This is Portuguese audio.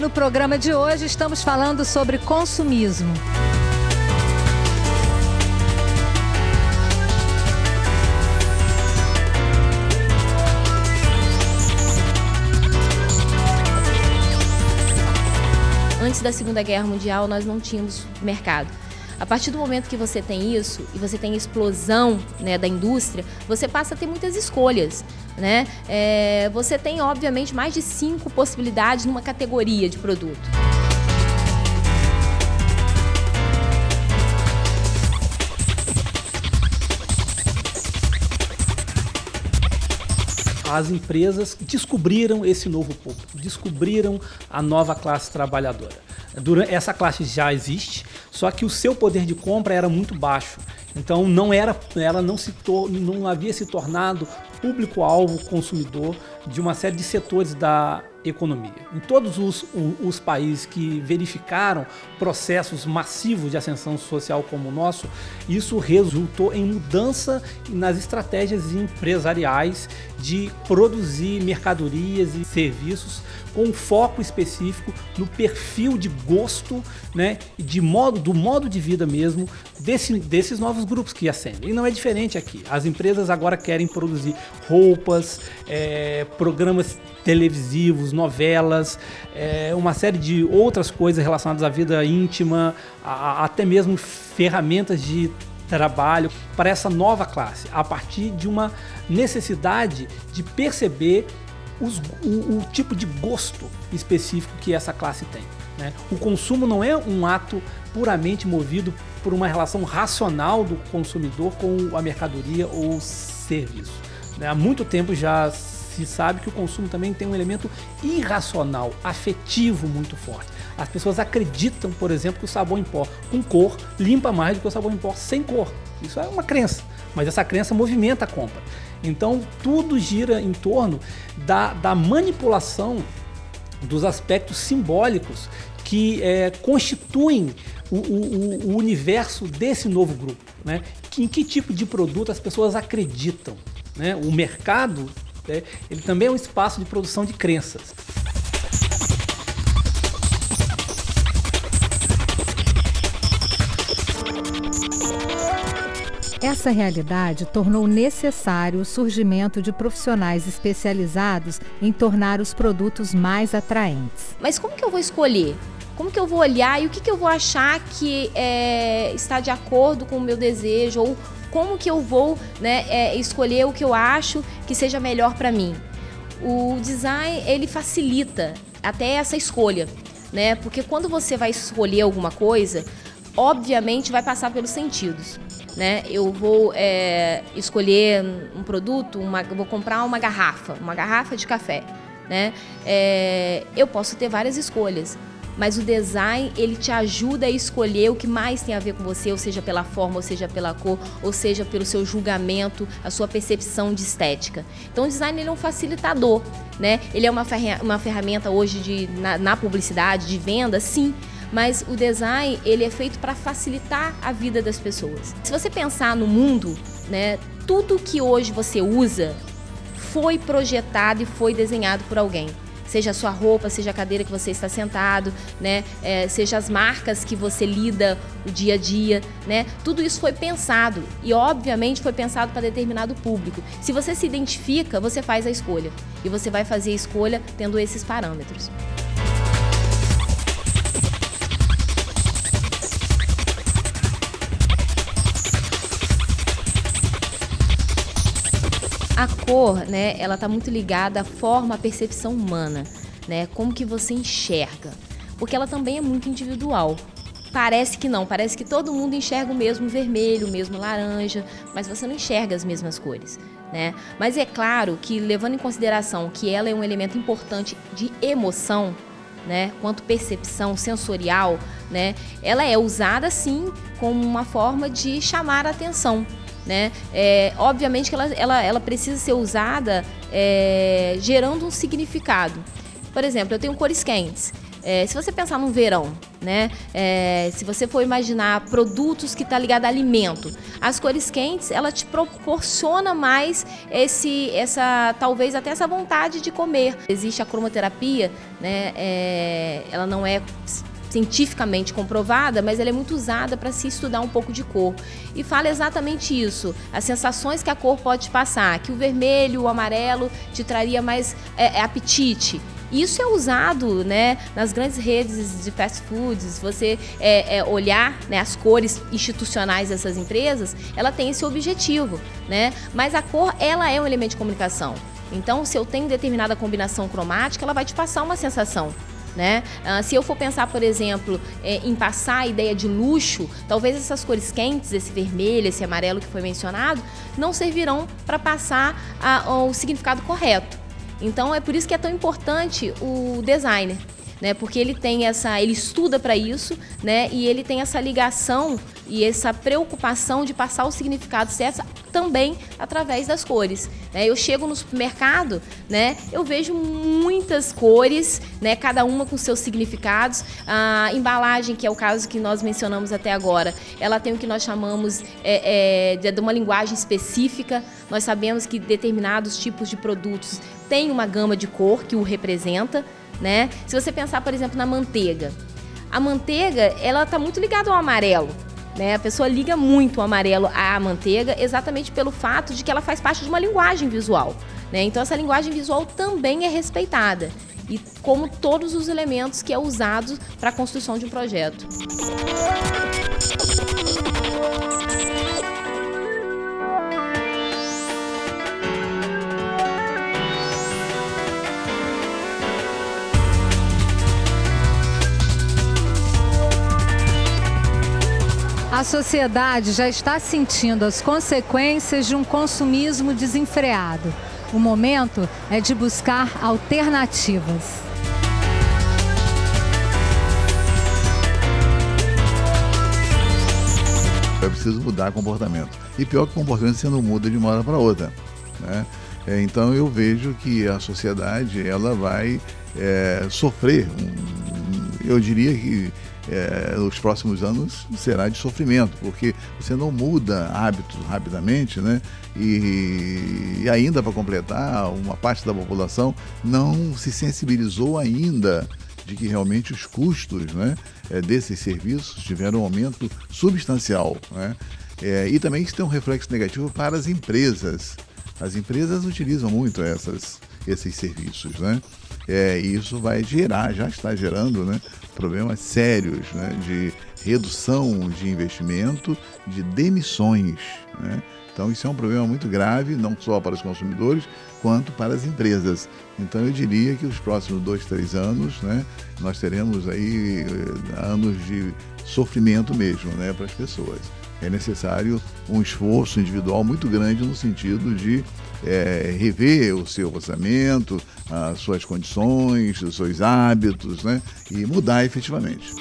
No programa de hoje estamos falando sobre consumismo. Antes da Segunda Guerra Mundial, nós não tínhamos mercado. A partir do momento que você tem isso e você tem a explosão né, da indústria, você passa a ter muitas escolhas. Né? É, você tem, obviamente, mais de cinco possibilidades numa categoria de produto. as empresas descobriram esse novo público, descobriram a nova classe trabalhadora. Essa classe já existe, só que o seu poder de compra era muito baixo. Então não era, ela não, se não havia se tornado público-alvo consumidor de uma série de setores da economia. Em todos os, os, países que verificaram processos massivos de ascensão social como o nosso, isso resultou em mudança nas estratégias empresariais de produzir mercadorias e serviços com um foco específico no perfil de gosto, né, de modo do modo de vida mesmo desse, desses novos grupos que ascendem. E não é diferente aqui. As empresas agora querem produzir roupas, é, programas televisivos, novelas, é, uma série de outras coisas relacionadas à vida íntima, a, até mesmo ferramentas de trabalho para essa nova classe, a partir de uma necessidade de perceber os, o, o, tipo de gosto específico que essa classe tem. Né? O consumo não é um ato puramente movido por uma relação racional do consumidor com a mercadoria ou serviço. Né? Há muito tempo já se sabe que o consumo também tem um elemento irracional, afetivo muito forte. As pessoas acreditam, por exemplo, que o sabão em pó com cor limpa mais do que o sabão em pó sem cor. Isso é uma crença, mas essa crença movimenta a compra. Então tudo gira em torno da, da manipulação dos aspectos simbólicos que é, constituem o, o, o, universo desse novo grupo. Né? Em que tipo de produto as pessoas acreditam? Né? O mercado né? ele também é um espaço de produção de crenças. Essa realidade tornou necessário o surgimento de profissionais especializados em tornar os produtos mais atraentes. Mas como que eu vou escolher? Como que eu vou olhar e o que, que eu vou achar que é, está de acordo com o meu desejo ou como que eu vou né, é, escolher o que eu acho que seja melhor para mim? O design ele facilita até essa escolha, né? Porque quando você vai escolher alguma coisa, obviamente vai passar pelos sentidos né? Eu vou é, escolher um produto, uma, vou comprar uma garrafa, uma garrafa de café, né? É, eu posso ter várias escolhas, mas o design ele te ajuda a escolher o que mais tem a ver com você, ou seja pela forma, ou seja pela cor, ou seja pelo seu julgamento, a sua percepção de estética. Então o design ele é um facilitador, né? Ele é uma, ferramenta hoje de, na, na publicidade, de venda, sim, mas o design ele é feito para facilitar a vida das pessoas. Se você pensar no mundo, né, tudo que hoje você usa foi projetado e foi desenhado por alguém seja a sua roupa, seja a cadeira que você está sentado, né? É, seja as marcas que você lida o dia a dia, né? Tudo isso foi pensado e obviamente foi pensado para determinado público. Se você se identifica, você faz a escolha e você vai fazer a escolha tendo esses parâmetros. A cor, né, ela está muito ligada à forma, à percepção humana, né? Como que você enxerga. Porque ela também é muito individual. Parece que não, parece que todo mundo enxerga o mesmo vermelho, o mesmo laranja, mas você não enxerga as mesmas cores. Né? Mas é claro que, levando em consideração que ela é um elemento importante de emoção, né, quanto percepção sensorial, né, ela é usada sim como uma forma de chamar a atenção. Né? É, obviamente que ela, ela, ela precisa ser usada é, gerando um significado. Por exemplo, eu tenho cores quentes. É, se você pensar no verão, né? É, se você for imaginar produtos que está ligado a alimento, as cores quentes ela te proporciona mais esse, essa, talvez até essa vontade de comer. Existe a cromoterapia, né? É, ela não é cientificamente comprovada, mas ela é muito usada para se estudar um pouco de cor. E fala exatamente isso, as sensações que a cor pode passar, que o vermelho, o amarelo te traria mais é, é apetite. Isso é usado né, nas grandes redes de fast foods. Você é, é, olhar né, as cores institucionais dessas empresas, ela tem esse objetivo. Né? Mas a cor, ela é um elemento de comunicação. Então, se eu tenho determinada combinação cromática, ela vai te passar uma sensação. Né? Uh, se eu for pensar, por exemplo, é, em passar a ideia de luxo, talvez essas cores quentes, esse vermelho, esse amarelo que foi mencionado, não servirão para passar a, o significado correto. Então é por isso que é tão importante o designer né? Porque ele tem essa, ele estuda para isso, né? E ele tem essa ligação e essa preocupação de passar o significado certo também através das cores. Né? Eu chego no supermercado, né? Eu vejo muitas cores, né? Cada uma com seus significados. A embalagem, que é o caso que nós mencionamos até agora, ela tem o que nós chamamos é, é, de uma linguagem específica. Nós sabemos que determinados tipos de produtos têm uma gama de cor que o representa né? Se você pensar, por exemplo, na manteiga, a manteiga ela está muito ligada ao amarelo. Né? A pessoa liga muito o amarelo à manteiga exatamente pelo fato de que ela faz parte de uma linguagem visual. Né? Então essa linguagem visual também é respeitada. E como todos os elementos que é usado para a construção de um projeto. A sociedade já está sentindo as consequências de um consumismo desenfreado. O momento é de buscar alternativas. É preciso mudar comportamento. E pior que comportamento você não muda de uma hora para outra. Né? É, então eu vejo que a sociedade ela vai é, sofrer, eu diria que é, nos próximos anos será de sofrimento, porque você não muda hábitos rapidamente, né? E, e ainda para completar, uma parte da população não se sensibilizou ainda de que realmente os custos né, é, desses serviços tiveram um aumento substancial. Né? É, e também isso tem um reflexo negativo para as empresas. As empresas utilizam muito essas, esses serviços. Né? É, isso vai gerar, já está gerando, né, problemas sérios né, de redução de investimento, de demissões. Né? Então, isso é um problema muito grave, não só para os consumidores, quanto para as empresas. Então, eu diria que os próximos dois, três anos, né, nós teremos aí eh, anos de sofrimento mesmo né, para as pessoas. É necessário um esforço individual muito grande no sentido de é, rever o seu orçamento, as suas condições, os seus hábitos, né? E mudar efetivamente.